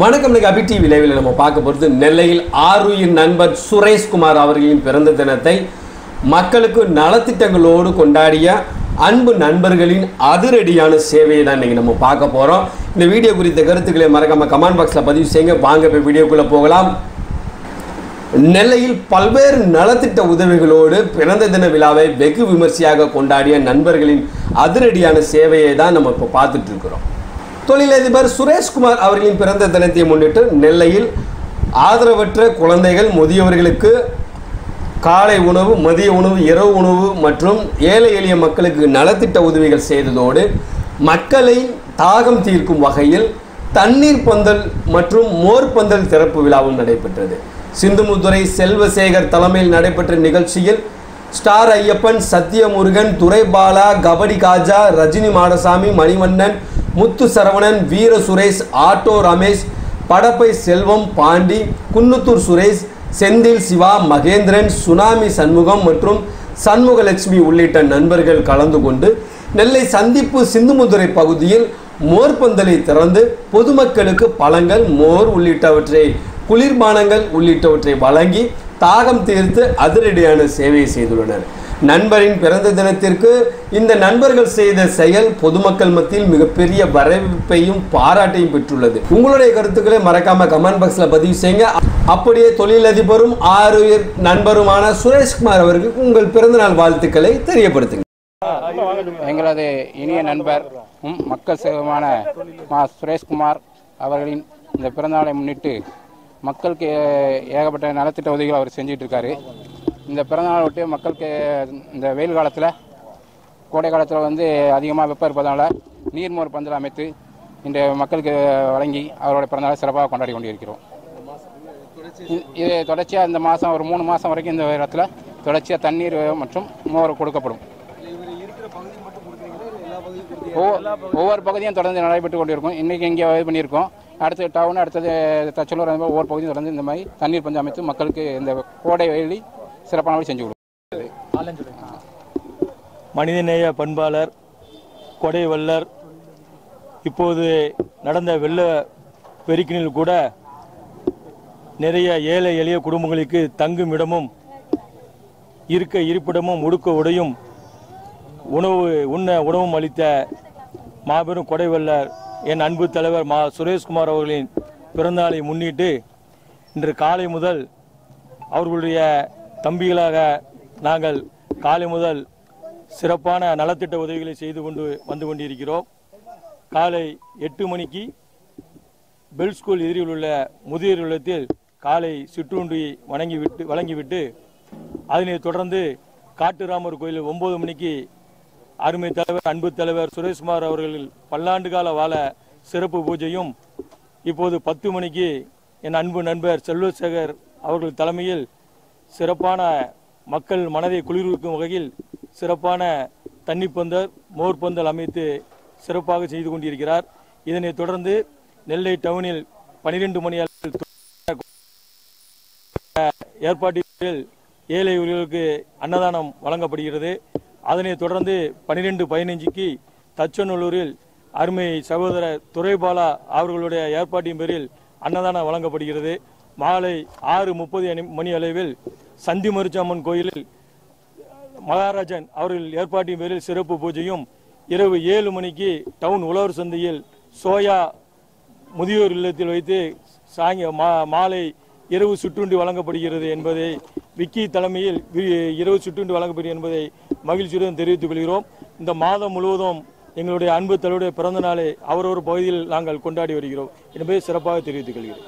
வணக்கம் இன்னைக்கு அபி டிவி லைவில் நம்ம பார்க்க போகிறது நெல்லையில் ஆருயிர் நண்பர் சுரேஷ்குமார் அவர்களின் பிறந்த தினத்தை மக்களுக்கு நலத்திட்டங்களோடு கொண்டாடிய அன்பு நண்பர்களின் அதிரடியான சேவையை தான் இன்றைக்கி நம்ம பார்க்க போகிறோம் இந்த வீடியோ குறித்த கருத்துக்களை மறக்காம கமெண்ட் பாக்ஸில் பதிவு செய்யுங்க. வாங்க போய் வீடியோக்குள்ளே போகலாம். நெல்லையில் பல்வேறு நலத்திட்ட உதவிகளோடு பிறந்த தின விழாவை வெகு விமர்சையாக கொண்டாடிய நண்பர்களின் அதிரடியான சேவையை தான் நம்ம இப்போ பார்த்துட்டு இருக்கிறோம். தொழிலதிபர் சுரேஷ்குமார் அவர்களின் பிறந்த தினத்தை முன்னிட்டு நெல்லையில் ஆதரவற்ற குழந்தைகள் முதியவர்களுக்கு காலை உணவு மதிய உணவு இரவு உணவு மற்றும் ஏழை எளிய மக்களுக்கு நலத்திட்ட உதவிகள் செய்ததோடு மக்களை தாகம் தீர்க்கும் வகையில் தண்ணீர் பந்தல் மற்றும் மோர் பந்தல் திறப்பு விழாவும் நடைபெற்றது. சிந்துமுதுரை செல்வசேகர் தலைமையில் நடைபெற்ற நிகழ்ச்சியில் star Ayyappan Sathyamurugan Duraibala Kabaddi Kaja Rajini Madasamy Manivannan Muthu Saravanan Veera Suresh auto Ramesh Padappai Selvam Pandi Kunnathur Suresh Senthil Siva Mahendran tsunami Shanmugam மற்றும் சண்முகலட்சுமி உள்ளிட்ட நண்பர்கள் கலந்து கொண்டு நெல்லை சந்திப்பு சிந்துமுதுரை பகுதியில் மோர்பந்தலை திறந்து பொதுமக்களுக்கு பழங்கள் மோர் உள்ளிட்டவற்றை குளிர்பானங்கள் உள்ளிட்டவற்றை வழங்கி தாகம் தீர்த்து அதிரடியான சேவையை செய்துள்ளனர். நண்பரின் பிறந்த தினத்திற்கு இந்த நண்பர்கள் செய்த செயல் பொதுமக்கள் மத்தியில் மிகப்பெரிய வரவேற்பையும் பாராட்டையும் பெற்றுள்ளது. உங்களுடைய கருத்துக்களை மறக்காம கமெண்ட் பாக்ஸில் பதிவு செய்யுங்க. அப்படியே தொழிலதிபரும் ஆறு நண்பருமான சுரேஷ்குமார் அவர்களுக்கு உங்கள் பிறந்தநாள் வாழ்த்துக்களை தெரியப்படுத்துங்க. எங்களது இனிய நண்பர் மக்கள் சேவமான மா சுரேஷ்குமார் அவர்களின் இந்த பிறந்தநாளை முன்னிட்டு மக்களுக்கு ஏகப்பட்ட நலத்திட்ட உதவிகள் அவர் செஞ்சிட்டு இருக்காரு. இந்த பிறந்தநாள் விட்டு மக்களுக்கு இந்த வெயில் காலத்தில் கோடை காலத்தில் வந்து அதிகமாக வெப்பம் இருப்பதனால நீர்மோர் பந்தல் அமைத்து இன்று மக்களுக்கு வழங்கி அவரோட பிறந்தநாளை சிறப்பாக கொண்டாடி கொண்டிருக்கிறோம். இது தொடர்ச்சியாக இந்த மாதம் ஒரு மூணு மாதம் வரைக்கும் இந்த இடத்துல தொடர்ச்சியாக தண்ணீர் மற்றும் மோர் கொடுக்கப்படும். ஒவ்வொரு ஒவ்வொரு பகுதியும் தொடர்ந்து நடைபெற்று கொண்டிருக்கும். இன்றைக்கி இங்கே இது பண்ணியிருக்கோம். அடுத்து டவுன் அடுத்தது தச்சலூர் அந்த மாதிரி ஒவ்வொரு பகுதியும் தொடர்ந்து இந்த மாதிரி தண்ணீர் பஞ்சம் அமைத்து மக்களுக்கு இந்த கோடை வெயிலி சிறப்பான வழி செஞ்சு கொடுக்கும் மனிதநேய பண்பாளர் கொடை வல்லர் இப்போது நடந்த வெள்ள பெருக்கினில் கூட நிறைய ஏழை எளிய குடும்பங்களுக்கு தங்கும் இடமும் இருக்க இருப்பிடமும் உடுக்க உடையும் உணவு உண்ண உணவும் அளித்த மாபெரும் கொடைவல்லர் என் அன்பு தலைவர் மா சுரேஷ்குமார் அவர்களின் பிறந்தநாளை முன்னிட்டு இன்று காலை முதல் அவர்களுடைய தம்பிகளாக நாங்கள் காலை முதல் சிறப்பான நலத்திட்ட உதவிகளை செய்து கொண்டு வந்து கொண்டிருக்கிறோம். காலை எட்டு மணிக்கு பெல் ஸ்கூல் எதிரில் உள்ள முதியோர் இல்லத்தில் காலை சிற்றுண்டி வணங்கிவிட்டு வழங்கிவிட்டு அதனைத் தொடர்ந்து காட்டுராமர் கோயிலில் ஒன்பது மணிக்கு அருமை தலைவர் அன்பு தலைவர் சுரேஷ்குமார் அவர்கள் பல்லாண்டு கால வாழ சிறப்பு பூஜையும் இப்போது பத்து மணிக்கு என் அன்பு நண்பர் செல்வசேகர் அவர்கள் தலைமையில் சிறப்பான மக்கள் மனதை குளிர்விக்கும் வகையில் சிறப்பான தண்ணிப்பந்தல் மோர்பந்தல் அமைத்து சிறப்பாக செய்து கொண்டிருக்கிறார். இதனைத் தொடர்ந்து நெல்லை டவுனில் பனிரெண்டு மணி ஏற்பாட்டில் ஏழை ஊர்களுக்கு அன்னதானம் வழங்கப்படுகிறது. அதனைத் தொடர்ந்து பனிரெண்டு பதினைஞ்சுக்கு தச்சநல்லூரில் அருமை சகோதரர் துரைபாலா அவர்களுடைய ஏற்பாட்டின் பேரில் அன்னதானம் வழங்கப்படுகிறது. மாலை ஆறு முப்பது மணி அளவில் சந்தி மருச்சாம்மன் கோயிலில் மகாராஜன் அவர்கள் ஏற்பாட்டின் பேரில் சிறப்பு பூஜையும் இரவு ஏழு மணிக்கு டவுன் உழவர் சந்தையில் சோயா முதியோர் இல்லத்தில் வைத்து சாங்க மா மாலை இரவு சுற்றுண்டி வழங்கப்படுகிறது என்பதை விக்கி தலைமையில் வி- இரவு சுற்றுண்டி வழங்கப்படுகிறது என்பதை மகிழ்ச்சியுடன் தெரிவித்துக் கொள்கிறோம். இந்த மாதம் முழுவதும் எங்களுடைய அன்பு தலைவருடைய பிறந்த நாளை அவரவர் பகுதியில் நாங்கள் கொண்டாடி வருகிறோம். என்பதை சிறப்பாக தெரிவித்துக் கொள்கிறோம்